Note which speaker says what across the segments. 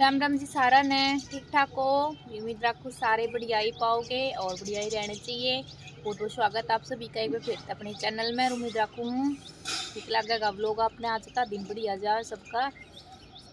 Speaker 1: राम राम जी सारा ने ठीक ठाक हो? उम्मीद रखो सारे बढ़ियाई पाओगे और बढ़ियाई रहने चाहिए। बहुत बहुत स्वागत आप सभी का एक बार फिर अपने चैनल में उम्मीद रखूँ ठीक लगेगा लोग अपने आज का दिन बढ़िया जाए सबका।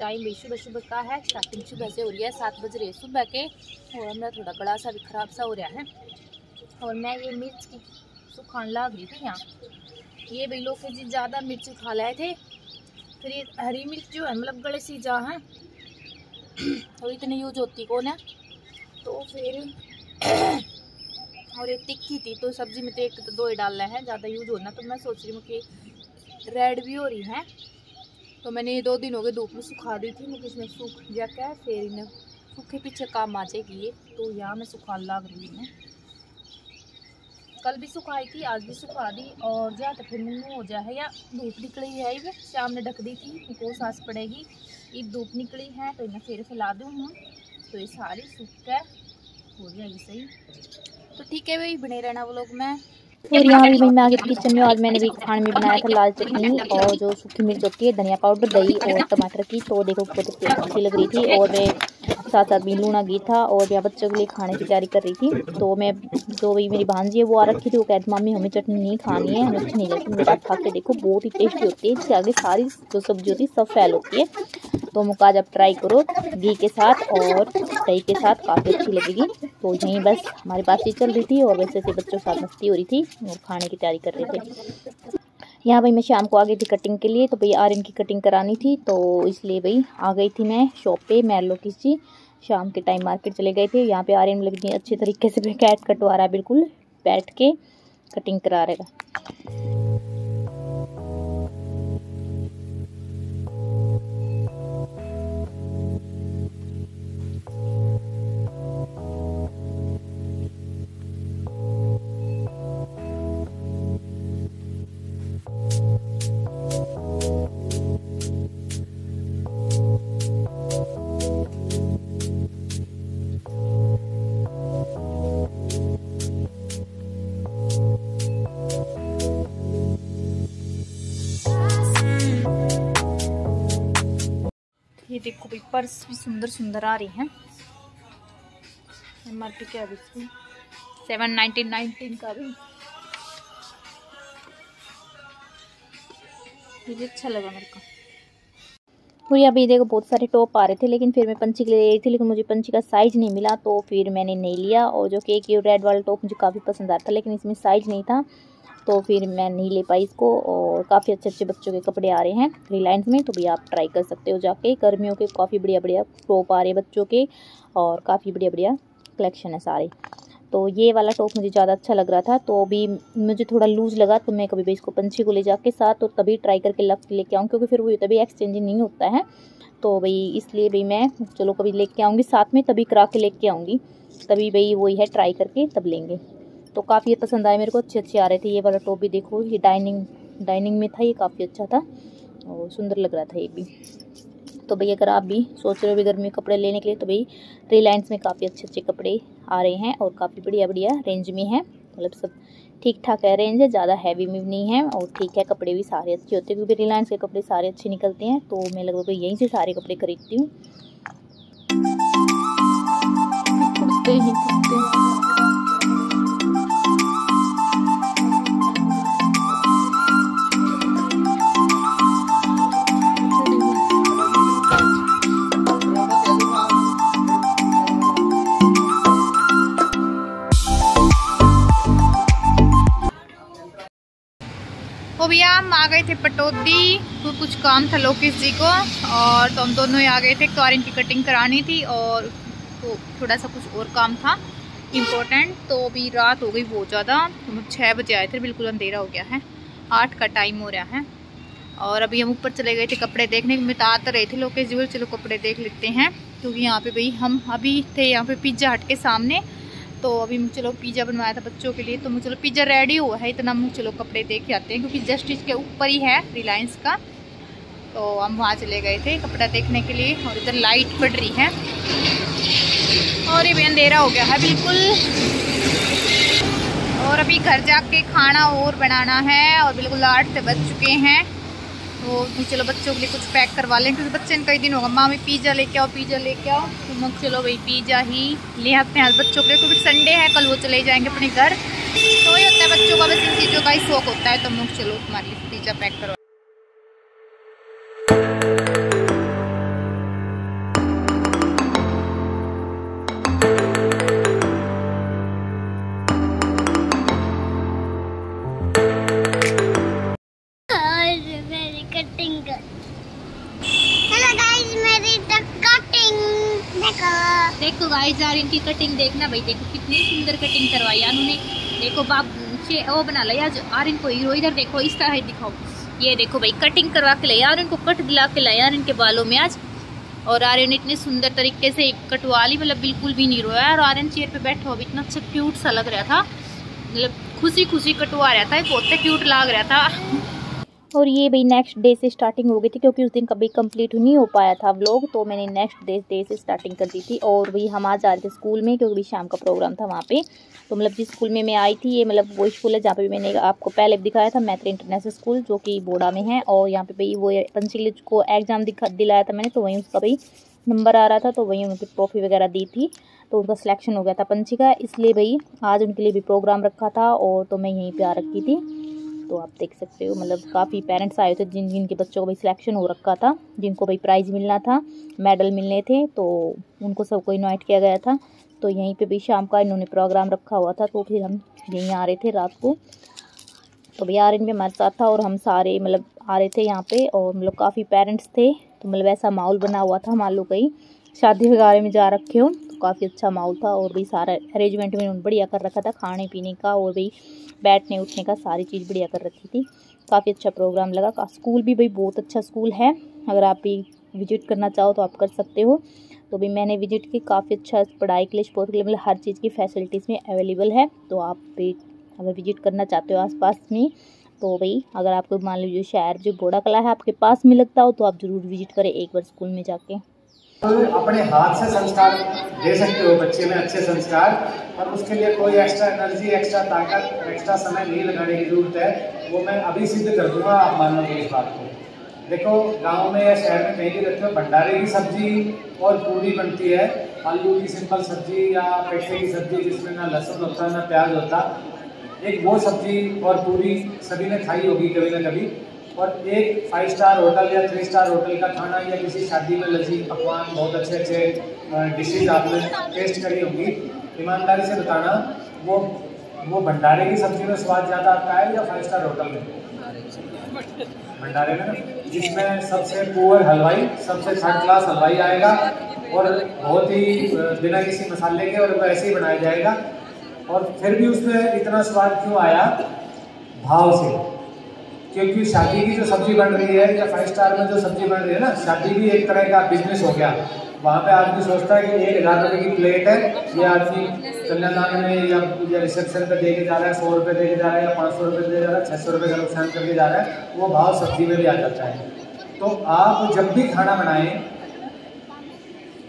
Speaker 1: टाइम भी सुबह सुबह का है स्टार्टिंग सुबह से हो रही है, सात बज रही सुबह के और हमारा थोड़ा गला सा भी ख़राब सा हो रहा है। और मैं ये मिर्च की सुखान लाग रही थी यहाँ। ये भाई लोग जी ज़्यादा मिर्च खा लाए थे। फिर ये हरी मिर्च जो है मतलब गले सी जा है। और इतनी यूज़ होती कौन है? तो फिर और ये तिक्की थी तो सब्ज़ी में तो एक तो दो ही डालना है, ज़्यादा यूज़ होना। तो मैं सोच रही हूँ कि रेड भी हो रही है तो मैंने ये दो दिन हो गए धूप में सुखा दी थी मुझे इसमें सूख क्या फिर इन्हें सूखे पीछे काम आ जाएगी ये। तो यहाँ मैं सुखा लाग रही हूँ। कल भी सुखाई थी, आज भी सुखा दी और जा तो फिर मुँह हो जाए या धूप निकली है ये। शाम ने ढक दी थी को सांस पड़ेगी। ये धूप निकली है तो इन्हें फिर फैला दूँ हूँ। तो ये सारी सूख है। हो जाएगी सही। तो ठीक है भाई, बने रहना वो लोग, मैं
Speaker 2: और यहाँ भी मैं आगे किचन में आज मैंने भी खाने में बनाया था, लाल चटनी और जो सूखी मिर्च होती है, धनिया पाउडर, दही और टमाटर की। तो देखो, बहुत अच्छी लग रही थी और साथ साथ भी लूना घी था और यहाँ बच्चों के लिए खाने की तैयारी कर रही थी। तो मैं जो भी मेरी भांजी है वो आ रखी थी, वो कहती मम्मी, हमें चटनी नहीं खानी है, हमें अच्छी नहीं लगती मेरे साथ खा के देखो, बहुत ही टेस्टी होती है, इसके आगे सारी जो सब्ज़ी होती है, सब फैल होती है। तो मुकाज आप ट्राई करो घी के साथ और दही के साथ, काफ़ी अच्छी लगेगी। तो यहीं बस हमारी ही चल रही थी और वैसे से बच्चों के साथ मस्ती हो रही थी और खाने की तैयारी कर रहे थे। यहाँ भाई मैं शाम को आ गई थी कटिंग के लिए तो भाई आर्यन की कटिंग करानी थी तो इसलिए भाई आ गई थी मैं शॉप पे मैलो किसी शाम के टाइम मार्केट चले गए थे। यहाँ पे आ आर्यन लग अच्छे तरीके से कैट कटवा रहा है बिल्कुल बैठ के कटिंग करा रहेगा
Speaker 1: ये देखो भाई, पर्स भी सुंदर सुंदर आ रही हैं। एम आर पी क्या सेवन नाइनटीन नाइनटीन का भी। भी अच्छा लगा मेरे को।
Speaker 2: और यहाँ पे देखो बहुत सारे टॉप आ रहे थे, लेकिन फिर मैं पंची के लिए ले रही थी, लेकिन मुझे पंची का साइज़ नहीं मिला तो फिर मैंने नहीं लिया, और जो कि एक रेड वाला टॉप मुझे काफ़ी पसंद आ रहा था, लेकिन इसमें साइज़ नहीं था। तो फिर मैं नहीं ले पाई इसको और काफ़ी अच्छे अच्छे बच्चों के कपड़े आ रहे हैं रिलायंस में तो भी आप ट्राई कर सकते हो जाके। गर्मियों के काफ़ी बढ़िया बढ़िया टॉप आ रहे हैं बच्चों के और काफ़ी बढ़िया बढ़िया कलेक्शन है सारे। तो ये वाला टॉप मुझे ज़्यादा अच्छा लग रहा था तो अभी मुझे थोड़ा लूज़ लगा तो मैं कभी भी इसको पंछी को ले जाके साथ और तभी ट्राई करके लग लेके आऊँ, क्योंकि फिर वो तभी एक्सचेंज नहीं होता है। तो भाई इसलिए भाई मैं चलो कभी लेके आऊँगी साथ में, तभी करा के लेके आऊँगी, तभी भाई वही है, ट्राई करके तब लेंगे। तो काफ़ी पसंद आए मेरे को, अच्छे अच्छे आ रहे थे। ये वाला टॉप भी देखो, ये डाइनिंग डाइनिंग में था, ये काफ़ी अच्छा था और सुंदर लग रहा था ये भी। तो भाई, अगर आप भी सोच रहे हो भी गर्मी कपड़े लेने के लिए तो भाई रिलायंस में काफ़ी अच्छे अच्छे कपड़े आ रहे हैं और काफ़ी बढ़िया बढ़िया रेंज में है। मतलब सब ठीक ठाक है रेंज है, ज़्यादा हैवी में नहीं है और ठीक है, कपड़े भी सारे अच्छे होते हैं, क्योंकि रिलायंस के कपड़े सारे अच्छे निकलते हैं तो मैं लगभग यहीं से सारे कपड़े खरीदती हूँ।
Speaker 1: तो भैया हम आ गए थे पटौदी तो कुछ काम था लोकेश जी को, और तो हम दोनों ही आ गए थे। कार की कटिंग करानी थी और तो थोड़ा सा कुछ और काम था इम्पोर्टेंट तो अभी रात हो गई बहुत ज़्यादा तो हम छः बजे आए थे, बिल्कुल अंधेरा हो गया है। आठ का टाइम हो रहा है। और अभी हम ऊपर चले गए थे कपड़े देखने, में तो आते रहे थे लोकेश जी चलो कपड़े देख लेते हैं। क्योंकि यहाँ पे भाई हम अभी थे, यहाँ पे पिज़्ज़ा हट के सामने तो अभी मुझे चलो पिज़्ज़ा बनवाया था बच्चों के लिए तो मुझे चलो पिज़्ज़ा रेडी हुआ है, इतना मुँह चलो कपड़े देख के आते हैं, क्योंकि जस्ट इसके ऊपर ही है रिलायंस का। तो हम वहाँ चले गए थे कपड़ा देखने के लिए, और इधर लाइट पड़ रही है। और ये भी अंधेरा हो गया है, बिल्कुल। और अभी घर जाके खाना और बनाना है, और बिल्कुल आठ से बज चुके हैं। चलो बच्चों के लिए कुछ पैक करवा लें, क्योंकि बच्चे ने कई दिन होगा। मामी पिज़्ज़ा लेके आओ पिज़्ज़ा लेके आओ। तो मैं चलो भाई पिज़्ज़ा ही ले आते हैं आज बच्चों के लिए, क्योंकि संडे है, कल वो चले जाएँगे अपने घर। तो ही होता है बच्चों का बस इन चीज़ों का ही शौक होता है तो लोग चलो तुम्हारे लिए पिज़्ज़ा पैक करवा देखो गाइस यार इनकी कटिंग देखना भाई, देखो कितनी सुंदर कटिंग करवाई उन्होंने। देखो बाप से वो बना लिया यार इनको हीरो इधर देखो, इस तरह दिखाओ। ये देखो भाई कटिंग करवा के लाया यार, इनको कट दिला के लाया यार इनके बालों में आज। और आर्यन इतने सुंदर तरीके से कटवा ली मतलब बिल्कुल भी नहीं रोया और आर्यन चेयर पे बैठा हुआ इतना अच्छा क्यूट सा लग रहा था। मतलब खुशी खुशी कटवा रहा था बहुत क्यूट लग रहा था।
Speaker 2: और ये भाई नेक्स्ट डे से स्टार्टिंग हो गई थी क्योंकि उस दिन कभी कंप्लीट नहीं हो पाया था व्लॉग तो मैंने नेक्स्ट डे डे से स्टार्टिंग कर दी थी। और भाई हम आज आ रहे थे स्कूल में क्योंकि शाम का प्रोग्राम था वहाँ पे। तो मतलब जिस स्कूल में मैं आई थी, ये मतलब वो स्कूल है जहाँ पे मैंने आपको पहले दिखाया था मैत्री इंटरनेशनल स्कूल जो कि बोडा में है। और यहाँ पे भाई वो पंचील को एग्ज़ाम दिलाया था मैंने तो वहीं उसका भाई नंबर आ रहा था तो वहीं उनकी ट्रॉफी वगैरह दी थी। तो उनका सिलेक्शन हो गया था पंची का, इसलिए भाई आज उनके लिए भी प्रोग्राम रखा था और तो मैं यहीं पर आ रखी थी। तो आप देख सकते हो। मतलब काफ़ी पेरेंट्स आए थे जिन, जिनके बच्चों को भाई सिलेक्शन हो रखा था, जिनको भाई प्राइज़ मिलना था मेडल मिलने थे तो उनको सबको इन्वाइट किया गया था। तो यहीं पे भी शाम का इन्होंने प्रोग्राम रखा हुआ था तो फिर हम यहीं आ रहे थे रात को। तो भैया आर्यन भी हमारे साथ था और हम सारे मतलब आ रहे थे यहाँ पे और मतलब काफ़ी पेरेंट्स थे तो मतलब ऐसा माहौल बना हुआ था मान लो कहीं। शादी वगैरह में जा रखे हो तो काफ़ी अच्छा माहौल था और भी सारा अरेंजमेंट में बढ़िया कर रखा था, खाने पीने का और भी बैठने उठने का सारी चीज़ बढ़िया कर रखी थी। काफ़ी अच्छा प्रोग्राम लगा स्कूल भी भाई बहुत अच्छा स्कूल है। अगर आप भी विज़िट करना चाहो तो आप कर सकते हो। तो भी मैंने विज़िट की, काफ़ी अच्छा पढ़ाई के लिए स्पोर्ट के लिए मतलब हर चीज़ की फैसिलिटीज़ में अवेलेबल है। तो आप भी अगर विज़िट करना चाहते हो आसपास में तो भाई अगर आपको मान लीजिए शहर जो बोड़ा कला है आपके पास में लगता हो तो आप ज़रूर विज़िट करें एक बार स्कूल में जाके।
Speaker 3: अपने हाथ से संस्कार दे सकते हो, बच्चे में अच्छे संस्कार और उसके लिए कोई एक्स्ट्रा एनर्जी एक्स्ट्रा ताकत एक्स्ट्रा समय नहीं लगाने की ज़रूरत है। वो मैं अभी सिद्ध कर दूँगा, आप मान लो इस बात को। देखो, गाँव में या शहर में कहीं भी रहते हो, भंडारे की सब्ज़ी और पूरी बनती है। आलू की सिंपल सब्ज़ी या पेठे की सब्ज़ी, जिसमें ना लहसुन होता, ना प्याज होता, एक वो सब्ज़ी और पूरी सभी ने खाई होगी कभी ना कभी। और एक फाइव स्टार होटल या थ्री स्टार होटल का खाना या किसी शादी में लजीज, पकवान, बहुत अच्छे अच्छे डिशेज आपने टेस्ट करी होंगी। ईमानदारी से बताना, वो वो भंडारे की सब्ज़ी में स्वाद ज़्यादा आता है या फाइव स्टार होटल में? भंडारे में जिसमें सबसे पुअर हलवाई, सबसे थर्ड क्लास हलवाई आएगा और बहुत ही बिना किसी मसाले के और वो ऐसे ही बनाया जाएगा। और फिर भी उसमें इतना स्वाद क्यों आया? भाव से। क्योंकि शादी की जो सब्ज़ी बन रही है या फाइव स्टार में जो सब्ज़ी बन रही है ना शादी भी एक तरह का बिज़नेस हो गया। वहाँ पे आदमी सोचता है कि एक हज़ार रुपये की प्लेट है ये आदमी कन्यादान में या, या रिसेप्शन पे दे के जा रहा है सौ रुपये दे के जा रहा है या पाँच सौ रुपये दे जा रहा है छः सौ रुपये का नुकसान करके जा रहा है वो भाव सब्ज़ी में भी आ जाता है। तो आप जब भी खाना बनाएँ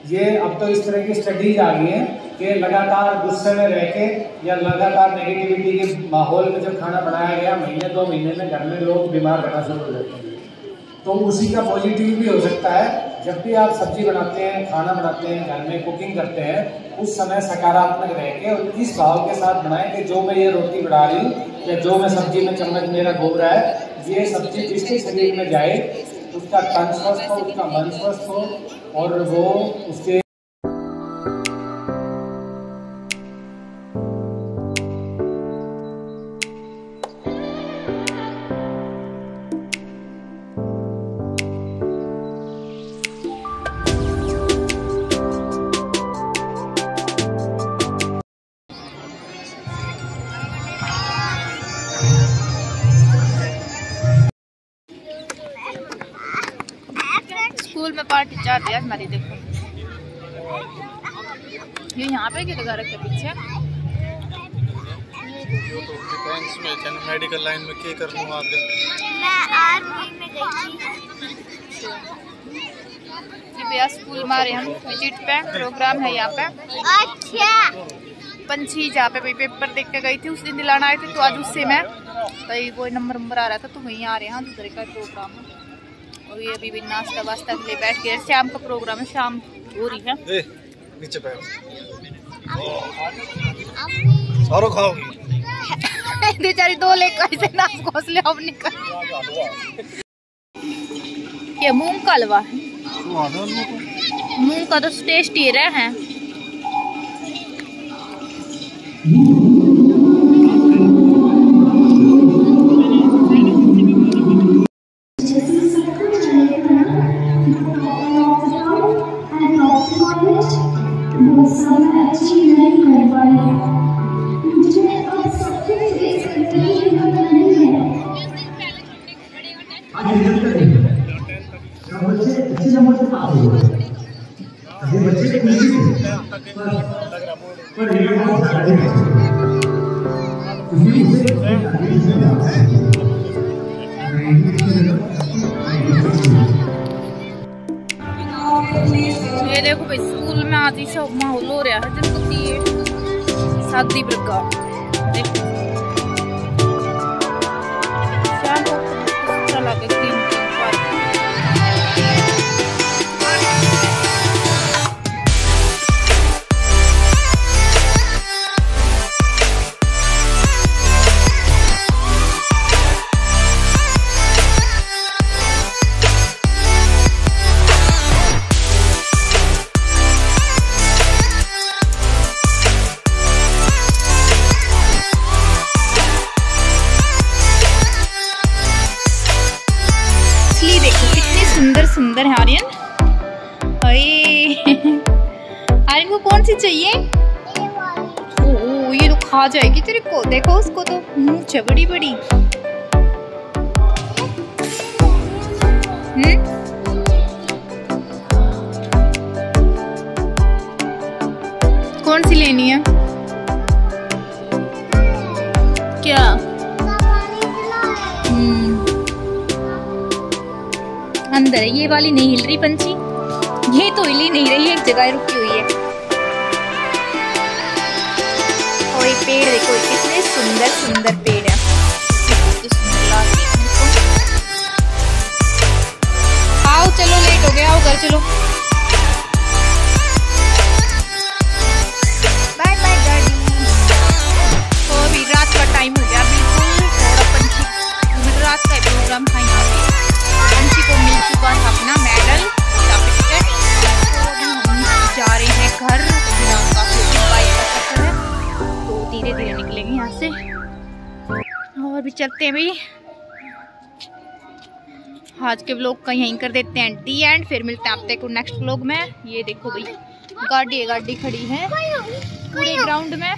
Speaker 3: ये अब तो इस तरह की स्टडीज़ आ गई हैं कि लगातार गुस्से में रह के या लगातार नेगेटिविटी के माहौल में जब खाना बनाया गया, महीने, दो महीने में घर में लोग बीमार रहना शुरू हो जाते हैं। तो उसी का पॉजिटिव भी हो सकता है, जब भी आप सब्ज़ी बनाते हैं, खाना बनाते हैं, घर में कुकिंग करते हैं, उस समय सकारात्मक रह के और इस भाव के साथ बनाएँ कि जो मैं ये रोटी बना रही हूँ या जो मैं सब्ज़ी में चम्मच मेरा घूम रहा है, ये सब्ज़ी जिसके शरीर में जाए, उसका तन स्वस्थ हो, उसका मन स्वस्थ हो और वो उसके
Speaker 1: स्कूल में पार्टी चाहते हैं हमारी देखो। ये यहाँ पे क्या लगा रखे पीछे।
Speaker 4: मेडिकल लाइन में क्या कर आगे
Speaker 1: मैं आर्मी में गई थी ये भैया स्कूल में आ रहे हम विज़िट पे प्रोग्राम है यहाँ पे। अच्छा। पंछी जहाँ पे भाई पेपर देख के गई थी उस दिन दिलाना आए थे तो आज उससे मैं। तो वो नंबर नंबर आ रहा था तो वहीं आ रहे हैं दूसरे का प्रोग्राम और ये अभी भी नाश्ता वास्ता के लिए बैठ गए शाम का प्रोग्राम है शाम हो रही है।
Speaker 4: ए, नीचे पैर सारो खाओगी।
Speaker 1: बेचारी दो लेकर ऐसे नाम घोसले अब निकल। ये मूंग का हलवा है। मूंग का तो टेस्ट ही रहा है। ये शादी सुंदर है आर्यन। आर्यन को कौन सी चाहिए? ओ ये तो खा जाएगी तेरे को। देखो उसको तो। मुँह चबड़ी बड़ी बड़ी। हम्म? है ये वाली नहीं हिल रही पंछी। ये तो हिली नहीं रही, एक जगह रुकी हुई है। और ये पेड़ देखो कितने सुंदर सुंदर पेड़। चलते हैं भाई। आज के ब्लॉग का यहीं कर देते हैं डी एंड फिर मिलते हैं आप देखो नेक्स्ट ब्लॉग में। ये देखो भाई, गाड़ी है, गाड़ी खड़ी है, पूरे ग्राउंड में।